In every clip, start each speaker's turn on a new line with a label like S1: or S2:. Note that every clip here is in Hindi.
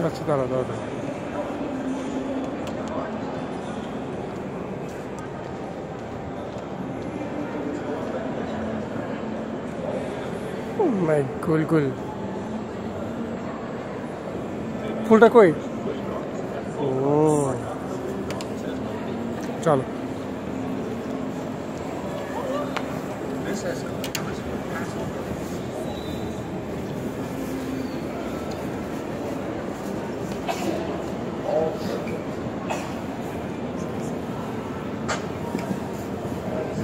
S1: रक्षिता रहता मैं गुल गुल फुलटा कोई चलो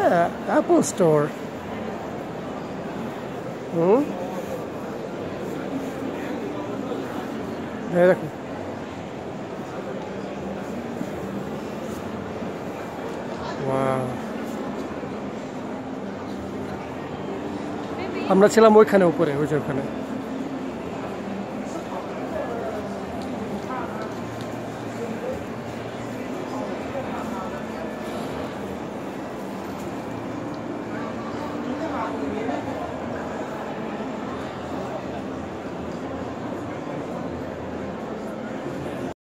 S1: আসলে Apple Store. হুম এই দেখো. আমরা ছিলাম ওইখানে উপরে ওই যে ওখানে